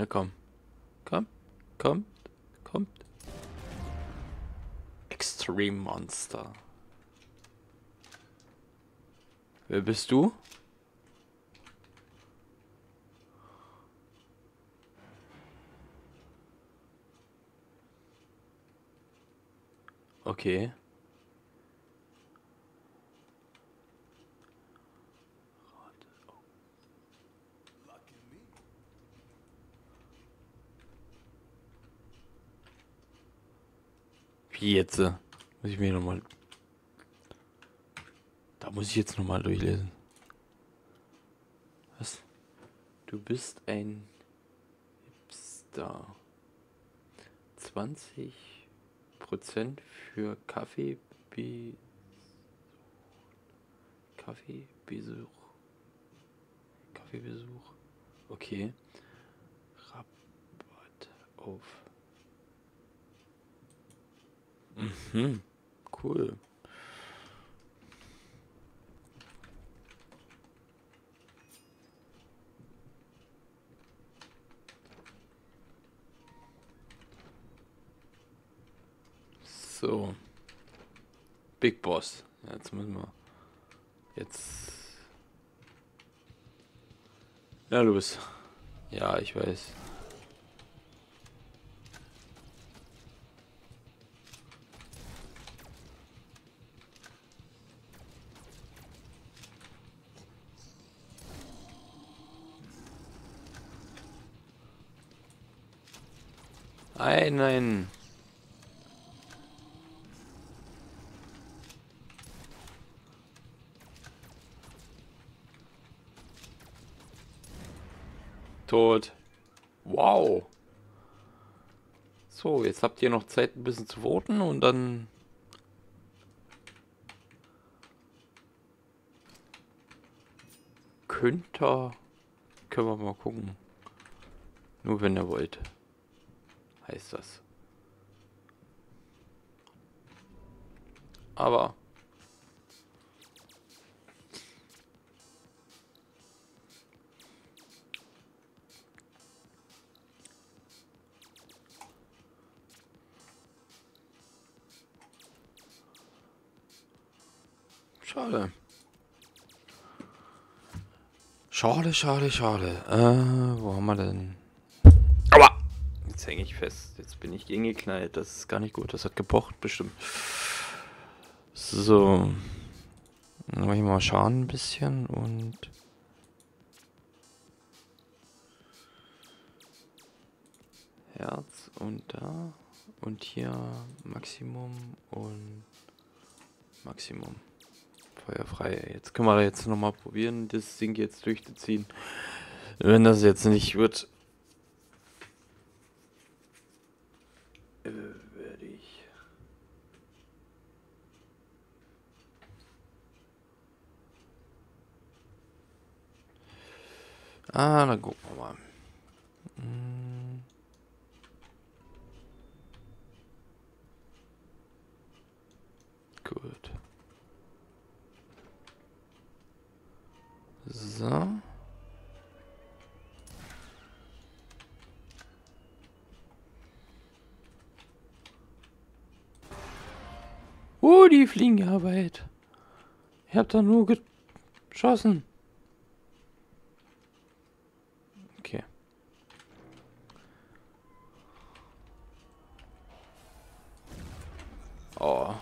Ja, komm. Komm. Kommt. Kommt. Extreme Monster. Wer bist du? Okay. Jetzt? äh? Muss ich mir nochmal. Da muss ich jetzt nochmal durchlesen. Was? Du bist ein Hipster. 20 Prozent für Kaffee Kaffeebesuch. Kaffeebesuch. Okay. Rabatt auf. Mhm. Cool. So. Big Boss. Jetzt müssen wir. Jetzt. Ja, los. Ja, ich weiß. Nein, nein. Tot. Wow. So, jetzt habt ihr noch Zeit ein bisschen zu voten und dann... Könnte... Können wir mal gucken. Nur wenn ihr wollt. Heißt das. Aber... Schade. Schade, schade, schade. Äh, wo haben wir denn? Jetzt hänge ich fest. Jetzt bin ich gegengeknallt. Das ist gar nicht gut. Das hat gepocht, bestimmt. So. Dann mache ich mal Schaden ein bisschen und... Herz und da. Und hier Maximum und Maximum. Feuerfrei. Jetzt können wir jetzt nochmal probieren, das Ding jetzt durchzuziehen. Wenn das jetzt nicht wird, Ah, dann gucken wir mal. Hm. Gut. So. Oh, die fliegen ja weit. Ich hab da nur geschossen. Okay. Oh.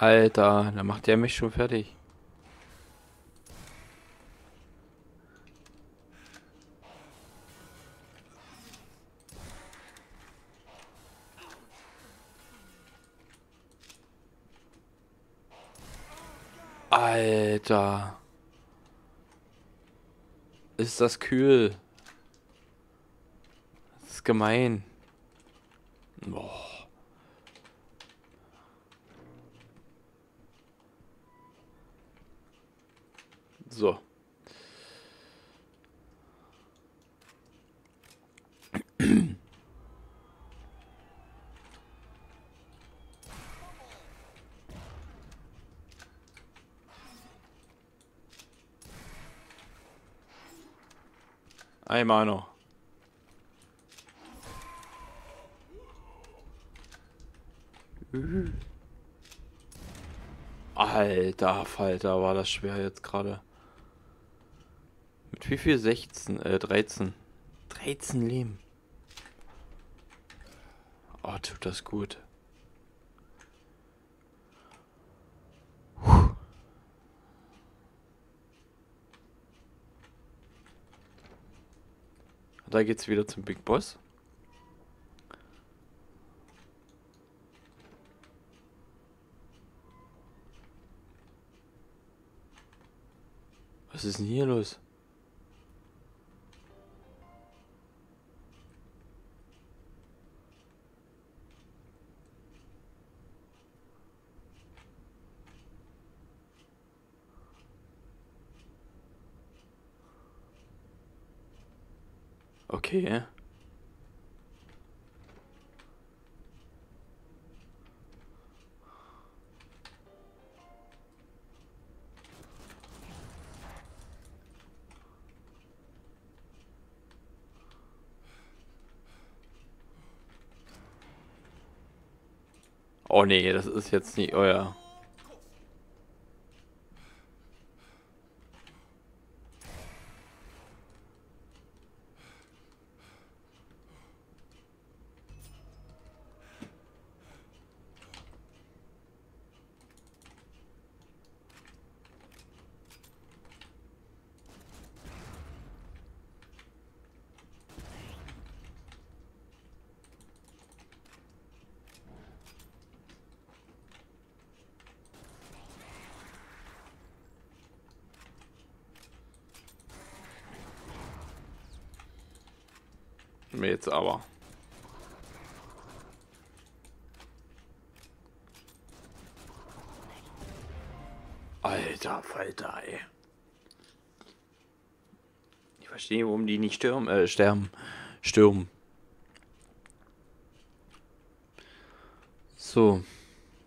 Alter, da macht der mich schon fertig. Alter. Ist das kühl. Das ist gemein. Boah. So. Ey, Mano. Alter Falter, war das schwer jetzt gerade. Mit wie viel? 16, äh, 13. 13 Leben. Oh, tut das gut. Da geht's wieder zum Big Boss. Was ist denn hier los? Okay. Oh nee, das ist jetzt nicht euer. Mir jetzt aber. Alter Falter, ey. Ich verstehe, warum die nicht stürmen, äh, sterben. Stürmen. So.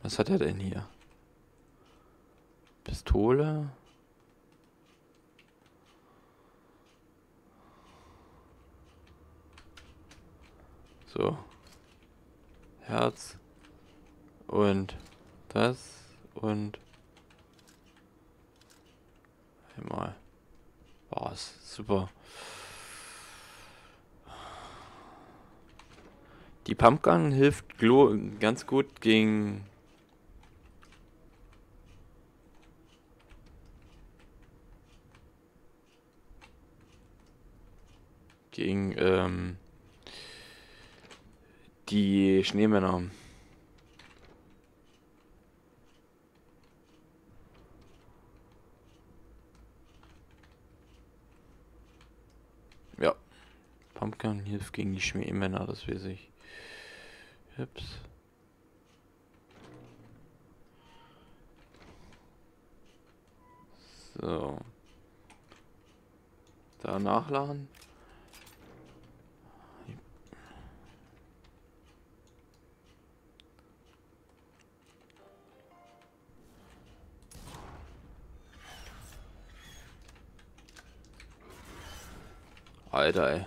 Was hat er denn hier? Pistole. So. Herz. Und das. Und. Einmal. War's. Super. Die Pumpgun hilft Glo ganz gut gegen gegen ähm, die Schneemänner. Ja. Pumpkin hilft gegen die Schneemänner, das weiß ich. Ups. So. Da nachladen. Alter, ey.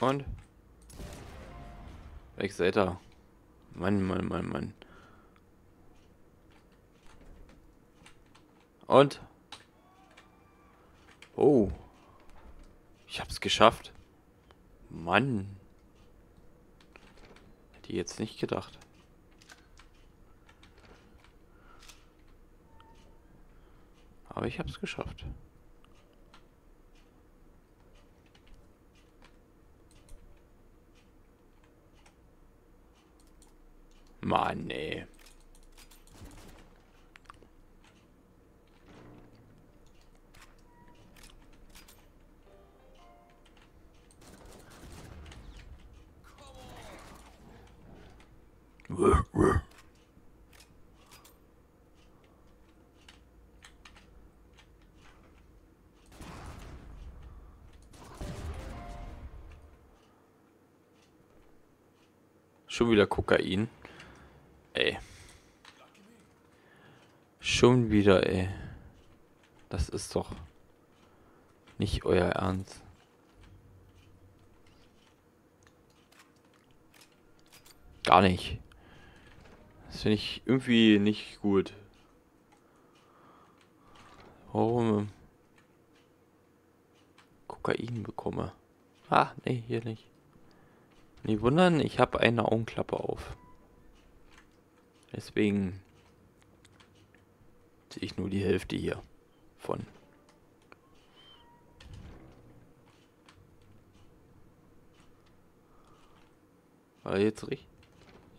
Und? Ihr. Mann, Mann, Mann, Mann. Und? Oh. Ich hab's geschafft. Mann. Hätte ich jetzt nicht gedacht. Aber ich hab's geschafft. Mann, nee. Schon wieder Kokain. Ey. Schon wieder, ey. Das ist doch nicht euer Ernst. Gar nicht. Das finde ich irgendwie nicht gut. Warum Kokain bekomme? Ah, nee, hier nicht. Nie wundern, ich habe eine Augenklappe auf. Deswegen sehe ich nur die Hälfte hier von. War jetzt richtig?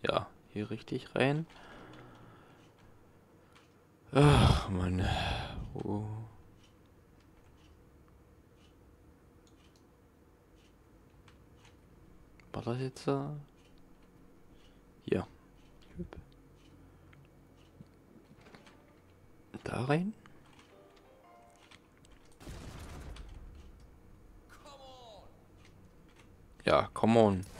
Ja, hier richtig rein. Ach, Mann. Oh. War das jetzt da? Ja. Da rein? Ja, come on.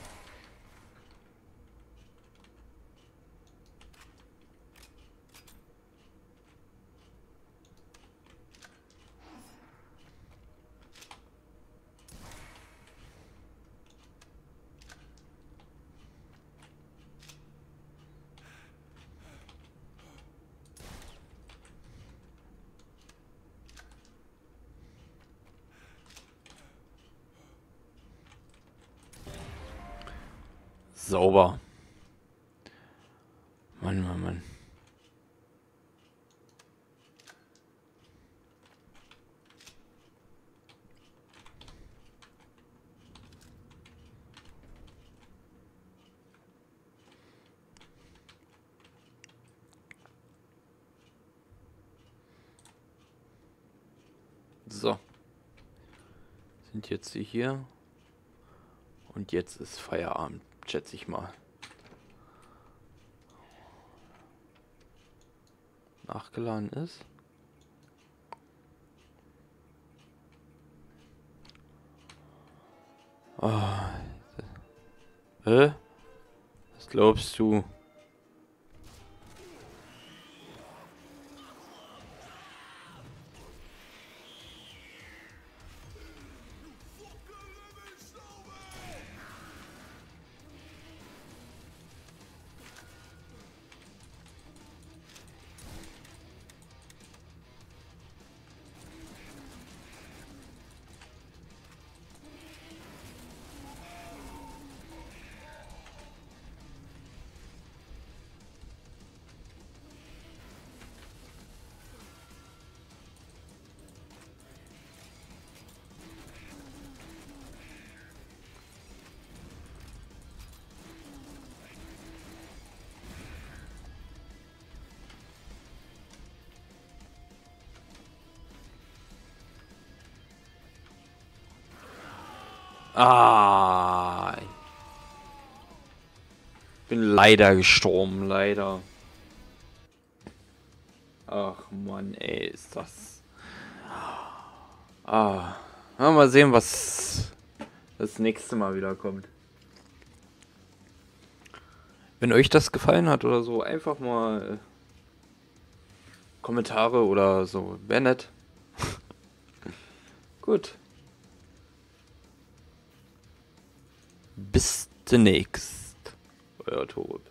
Sauber. Mann, Mann, Mann. So. Sind jetzt hier. Und jetzt ist Feierabend schätze ich mal. Nachgeladen ist. Oh. Hä? Was glaubst du? Ah. Bin leider gestorben, leider. Ach Mann, ey, ist das. Ah. Mal sehen, was das nächste Mal wieder kommt. Wenn euch das gefallen hat oder so, einfach mal äh, Kommentare oder so. Wäre nett. Gut. Bis demnächst. Euer Tod.